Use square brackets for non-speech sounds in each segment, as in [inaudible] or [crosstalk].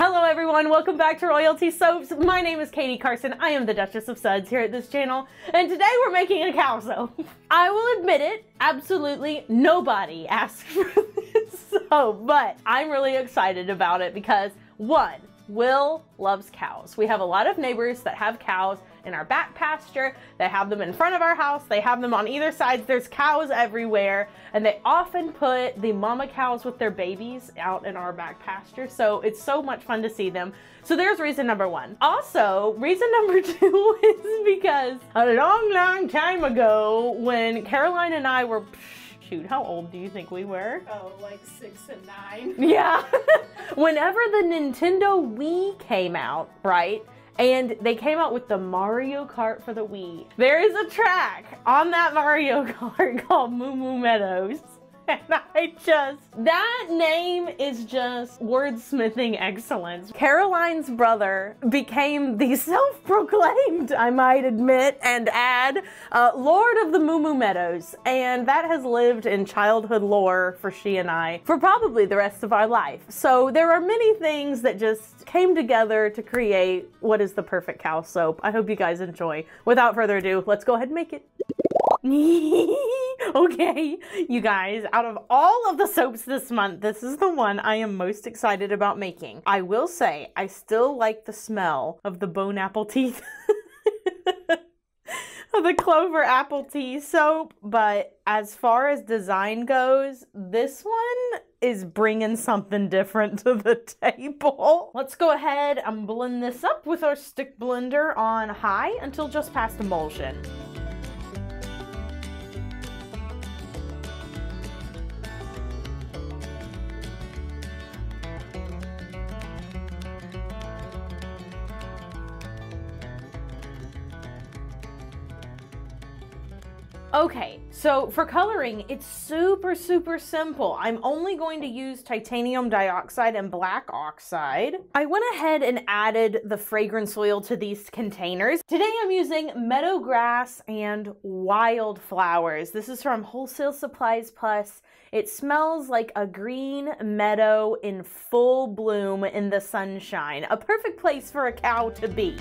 Hello everyone, welcome back to Royalty Soaps. My name is Katie Carson. I am the Duchess of Suds here at this channel, and today we're making a cow soap. [laughs] I will admit it, absolutely nobody asked [laughs] for this soap, but I'm really excited about it because one, Will loves cows. We have a lot of neighbors that have cows in our back pasture. They have them in front of our house. They have them on either sides. There's cows everywhere. And they often put the mama cows with their babies out in our back pasture. So it's so much fun to see them. So there's reason number one. Also, reason [laughs] number two is because a long, long time ago when Caroline and I were shoot, how old do you think we were? Oh, like six and nine. Yeah. [laughs] Whenever the Nintendo Wii came out, right? And they came out with the Mario Kart for the Wii. There is a track on that Mario [laughs] Kart called Moo Moo Meadows. And [laughs] I just, that name is just wordsmithing excellence. Caroline's brother became the [laughs] self-proclaimed, I might admit and add, uh, Lord of the Moo Moo Meadows. And that has lived in childhood lore for she and I for probably the rest of our life. So there are many things that just came together to create what is the perfect cow soap. I hope you guys enjoy. Without further ado, let's go ahead and make it. [laughs] [laughs] okay, you guys, out of all of the soaps this month, this is the one I am most excited about making. I will say, I still like the smell of the bone apple teeth. [laughs] the clover apple tea soap, but as far as design goes, this one is bringing something different to the [laughs] table. Let's go ahead and blend this up with our stick blender on high until just past emulsion. Okay, so for coloring, it's super, super simple. I'm only going to use titanium dioxide and black oxide. I went ahead and added the fragrance oil to these containers. Today I'm using meadow grass and wildflowers. This is from Wholesale Supplies Plus. It smells like a green meadow in full bloom in the sunshine. A perfect place for a cow to be.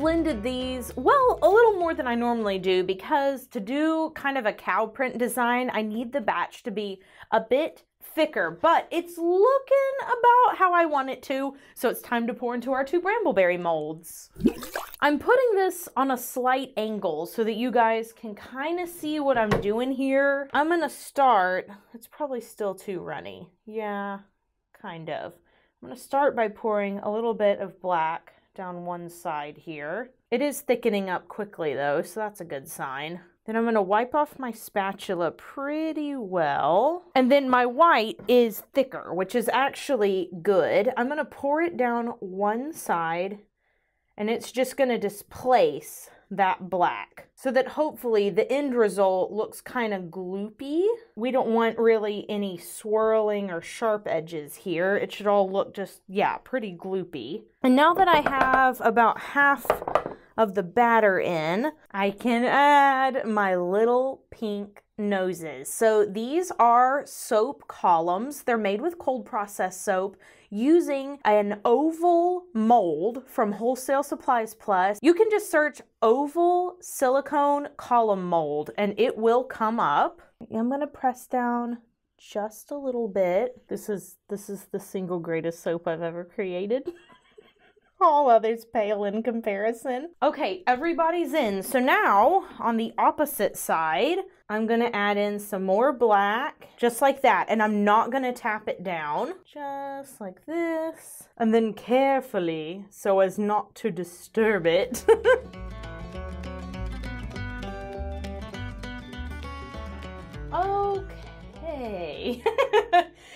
Blended these, well, a little more than I normally do because to do kind of a cow print design, I need the batch to be a bit thicker, but it's looking about how I want it to, so it's time to pour into our two brambleberry molds. I'm putting this on a slight angle so that you guys can kind of see what I'm doing here. I'm gonna start, it's probably still too runny. Yeah, kind of. I'm gonna start by pouring a little bit of black down one side here. It is thickening up quickly though, so that's a good sign. Then I'm going to wipe off my spatula pretty well. And then my white is thicker, which is actually good. I'm going to pour it down one side and it's just going to displace that black so that hopefully the end result looks kind of gloopy. We don't want really any swirling or sharp edges here. It should all look just, yeah, pretty gloopy. And now that I have about half of the batter in, I can add my little pink noses. So these are soap columns. They're made with cold process soap using an oval mold from Wholesale Supplies Plus. You can just search oval silicone column mold and it will come up. I'm going to press down just a little bit. This is this is the single greatest soap I've ever created. [laughs] All others pale in comparison. Okay, everybody's in. So now on the opposite side, I'm to add in some more black, just like that. And I'm not to tap it down, just like this. And then carefully, so as not to disturb it. [laughs] okay. [laughs]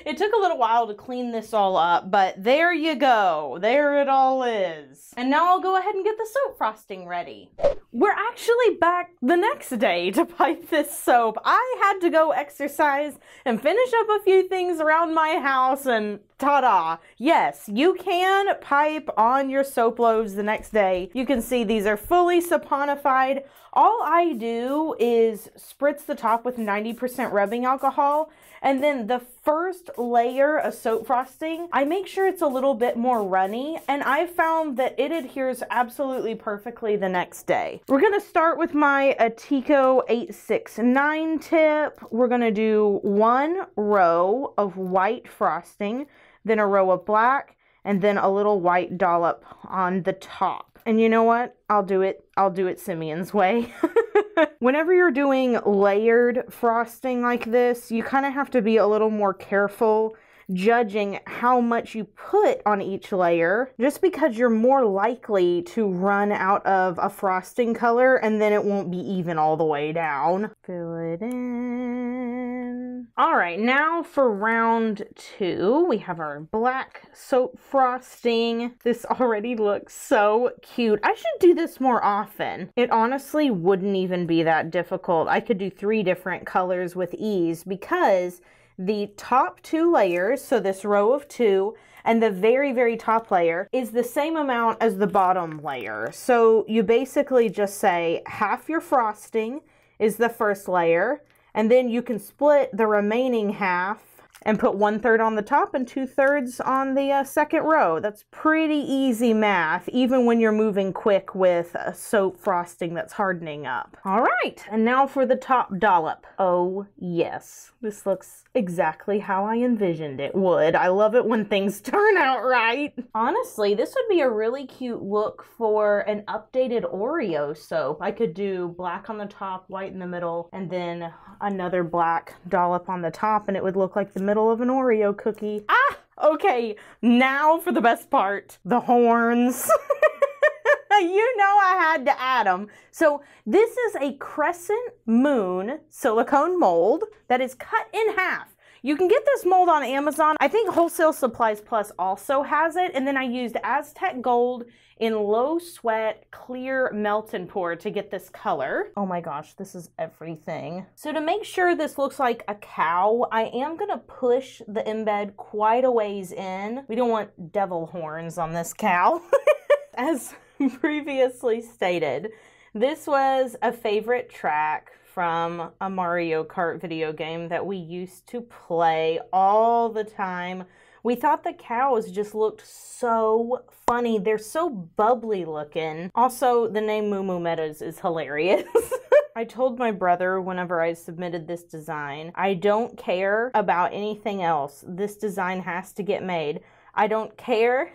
it took a little while to clean this all up, but there you go. There it all is. And now I'll go ahead and get the soap frosting ready. We're actually back the next day to [laughs] pipe this soap. I had to go exercise and finish up a few things around my house and ta-da! Yes, you can pipe on your soap loaves the next day. You can see these are fully saponified. All I do is spritz the top with 90% rubbing alcohol and then the first layer of soap frosting, I make sure it's a little bit more runny and I found that it adheres absolutely perfectly the next day. We're gonna start with my Ateco 869 tip. We're gonna do one row of white frosting, then a row of black, and then a little white dollop on the top. And you know what? I'll do it. I'll do it Simeon's way. [laughs] Whenever you're doing layered frosting like this, you kind of have to be a little more careful judging how much you put on each layer just because you're more likely to run out of a frosting color and then it won't be even all the way down. Fill it in. All right, now for round two, we have our black soap frosting. This already looks so cute. I should do this more often. It honestly wouldn't even be that difficult. I could do three different colors with ease because the top two layers, so this row of two, and the very, very top layer is the same amount as the bottom layer. So you basically just say half your frosting is the first layer, and then you can split the remaining half and put one third on the top and two thirds on the uh, second row. That's pretty easy math, even when you're moving quick with soap frosting that's hardening up. All right, and now for the top dollop. Oh yes, this looks exactly how I envisioned it would. I love it when things [laughs] turn out right. Honestly, this would be a really cute look for an updated Oreo soap. I could do black on the top, white in the middle, and then another black dollop on the top, and it would look like the middle of an Oreo cookie. Ah! Okay, now for the best part the horns. [laughs] you know I had to add them. So this is a crescent moon silicone mold that is cut in half. You can get this mold on Amazon. I think Wholesale Supplies Plus also has it. And then I used Aztec Gold in low sweat clear melt and pour to get this color. Oh my gosh, this is everything. So to make sure this looks like a cow, I am gonna push the embed quite a ways in. We don't want devil horns on this cow. [laughs] As [laughs] previously stated, this was a favorite track from a Mario Kart video game that we used to play all the time. We thought the cows just looked so funny. They're so bubbly looking. Also, the name Moo Moo Meadows is hilarious. [laughs] I told my brother whenever I submitted this design, I don't care about anything else. This design has to get made. I don't care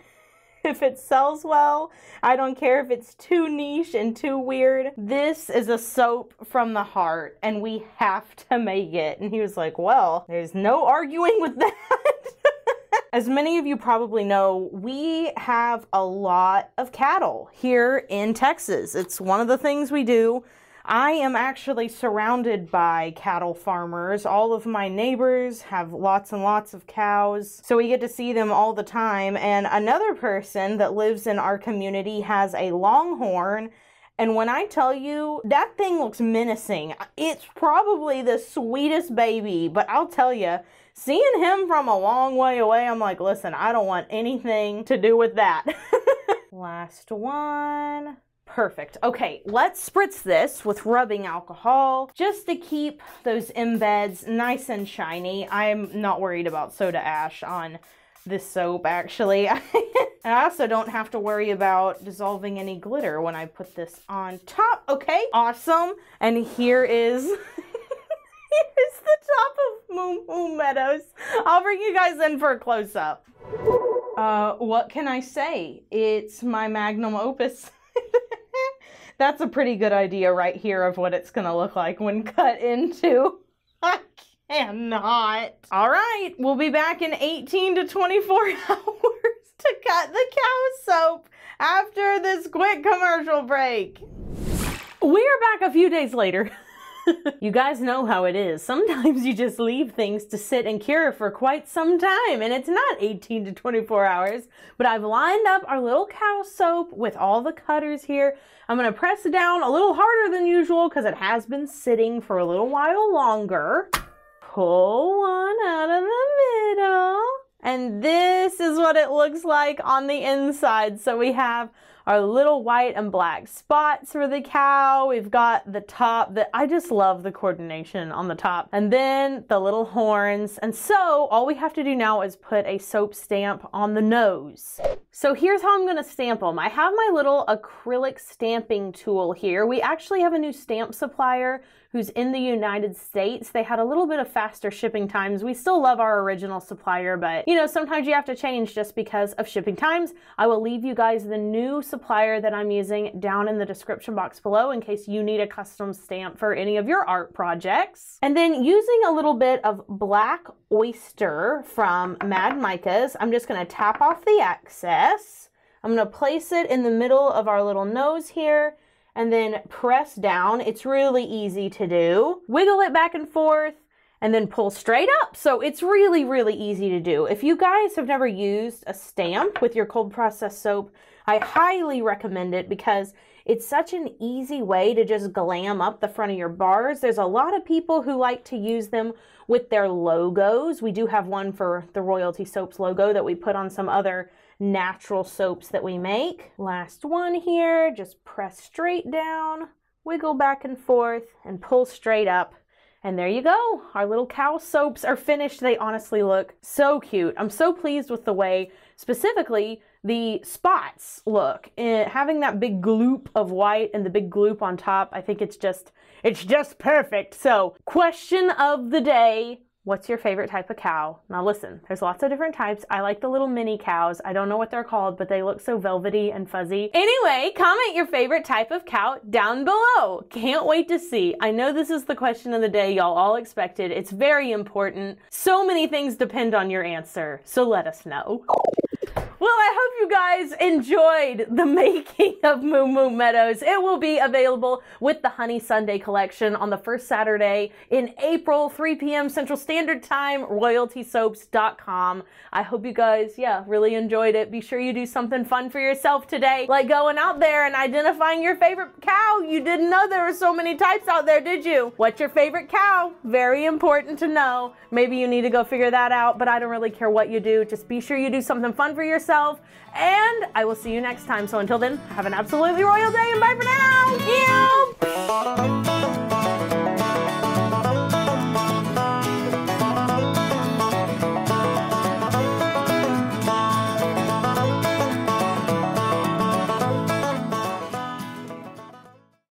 [laughs] if it sells well. I don't care if it's too niche and too weird. This is a soap from the heart and we have to make it. And he was like, well, there's no arguing with that. [laughs] As many of you probably know, we have a lot of cattle here in Texas. It's one of the things we do. I am actually surrounded by cattle farmers. All of my neighbors have lots and lots of cows, so we get to see them all the time. And another person that lives in our community has a longhorn. And when I tell you, that thing looks menacing. It's probably the sweetest baby, but I'll tell you, seeing him from a long way away, I'm like, listen, I don't want anything to do with that. [laughs] Last one. Perfect. Okay, let's spritz this with rubbing alcohol just to keep those embeds nice and shiny. I'm not worried about soda ash on this soap actually. [laughs] and I also don't have to worry about dissolving any glitter when I put this on top. Okay, awesome. And here is [laughs] here's the top of Moo Moo Meadows. I'll bring you guys in for a close-up. Uh, what can I say? It's my magnum opus. [laughs] That's a pretty good idea right here of what it's to look like when [laughs] cut into. I cannot. All right, we'll be back in 18 to 24 [laughs] hours to cut the cow soap after this quick commercial break. We are back a few days later. [laughs] [laughs] you guys know how it is. Sometimes you just leave things to sit and cure for quite some time, and it's not 18 to 24 hours. But I've lined up our little cow soap with all the cutters here. I'm gonna press it down a little harder than usual because it has been sitting for a little while longer. Pull one out of the middle. And this is what it looks like on the inside. So we have our little white and black spots for the cow. We've got the top that I just love the coordination on the top. And then the little horns. And so all we have to do now is put a soap stamp on the nose. So here's how I'm gonna stamp them. I have my little acrylic stamping tool here. We actually have a new stamp supplier who's in the United States. They had a little bit of faster shipping times. We still love our original supplier, but you know, sometimes you have to change just because of shipping times. I will leave you guys the new supplier that I'm using down in the description box below in case you need a custom stamp for any of your art projects. And then using a little bit of black oyster from Mad Micas, I'm just gonna tap off the excess. I'm gonna place it in the middle of our little nose here and then press down. It's really easy to do. Wiggle it back and forth and then pull straight up. So it's really, really easy to do. If you guys have never used a stamp with your cold process soap, I highly recommend it because it's such an easy way to just glam up the front of your bars. There's a lot of people who like to use them with their logos. We do have one for the Royalty Soaps logo that we put on some other natural soaps that we make. Last one here, just press straight down, wiggle back and forth, and pull straight up. And there you go. Our little cow soaps are finished. They honestly look so cute. I'm so pleased with the way, specifically, the spots look. And having that big gloop of white and the big gloop on top, I think it's just, it's just perfect. So, question of the day. What's your favorite type of cow? Now listen, there's lots of different types. I like the little mini cows. I don't know what they're called, but they look so velvety and fuzzy. Anyway, comment your favorite type of cow down below. Can't wait to see. I know this is the question of the day y'all all expected. It's very important. So many things depend on your answer, so let us know. Well, I hope you guys enjoyed the [laughs] making of Moo Moo Meadows. It will be available with the Honey Sunday collection on the first Saturday in April, 3 p.m. Central Standard Time, royaltysoaps.com. I hope you guys, yeah, really enjoyed it. Be sure you do something fun for yourself today, like going out there and identifying your favorite cow. You didn't know there were so many types out there, did you? What's your favorite cow? Very important to know. Maybe you need to go figure that out, but I don't really care what you do. Just be sure you do something fun for yourself yourself. And I will see you next time. So until then, have an absolutely royal day and bye for now.